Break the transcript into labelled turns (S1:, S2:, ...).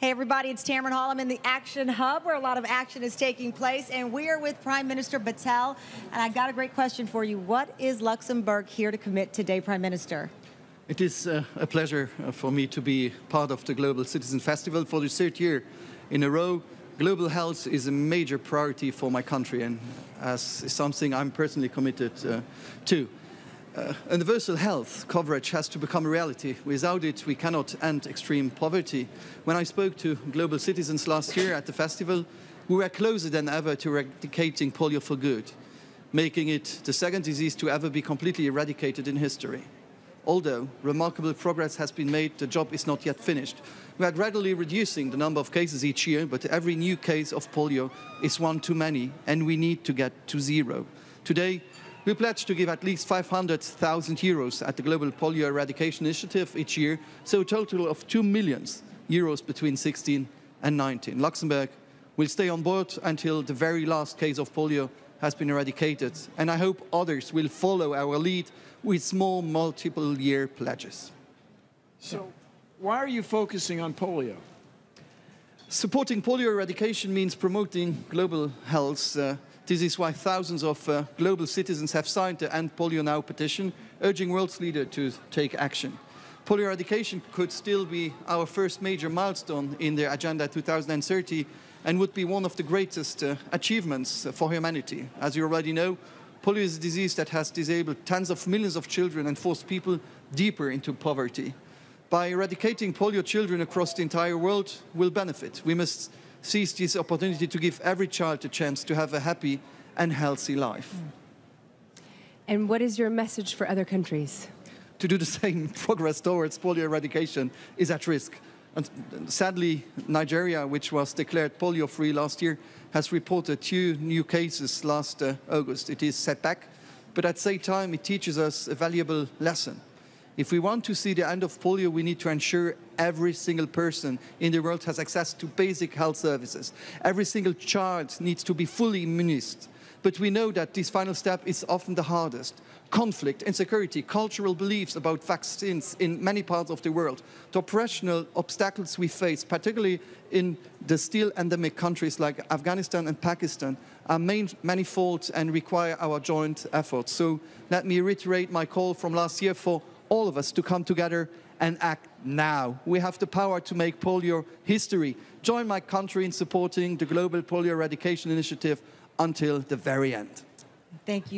S1: Hey, everybody, it's Tamron Hall. I'm in the Action Hub where a lot of action is taking place, and we are with Prime Minister Bettel. And I got a great question for you. What is Luxembourg here to commit today, Prime Minister?
S2: It is uh, a pleasure uh, for me to be part of the Global Citizen Festival for the third year in a row. Global health is a major priority for my country and as something I'm personally committed uh, to. Uh, universal health coverage has to become a reality. Without it, we cannot end extreme poverty. When I spoke to global citizens last year at the festival, we were closer than ever to eradicating polio for good, making it the second disease to ever be completely eradicated in history. Although remarkable progress has been made, the job is not yet finished. We are gradually reducing the number of cases each year, but every new case of polio is one too many, and we need to get to zero. Today, we pledge to give at least 500,000 euros at the Global Polio Eradication Initiative each year, so a total of 2 million euros between 16 and 19. Luxembourg will stay on board until the very last case of polio has been eradicated, and I hope others will follow our lead with small multiple year pledges.
S3: So, why are you focusing on polio?
S2: Supporting polio eradication means promoting global health. Uh, this is why thousands of uh, global citizens have signed the End Polio Now petition, urging world's leaders to take action. Polio eradication could still be our first major milestone in the Agenda 2030 and would be one of the greatest uh, achievements for humanity. As you already know, polio is a disease that has disabled tens of millions of children and forced people deeper into poverty. By eradicating polio, children across the entire world will benefit. We must seize this opportunity to give every child a chance to have a happy and healthy life.
S4: And what is your message for other countries?
S2: To do the same progress towards polio eradication is at risk. And sadly, Nigeria, which was declared polio-free last year, has reported two new cases last uh, August. It is setback, but at the same time, it teaches us a valuable lesson. If we want to see the end of polio, we need to ensure every single person in the world has access to basic health services. Every single child needs to be fully immunized. But we know that this final step is often the hardest. Conflict, insecurity, cultural beliefs about vaccines in many parts of the world, the operational obstacles we face, particularly in the still endemic countries like Afghanistan and Pakistan, are main, manifold and require our joint efforts. So let me reiterate my call from last year for all of us to come together and act now. We have the power to make polio history. Join my country in supporting the Global Polio Eradication Initiative until the very end.
S1: Thank you.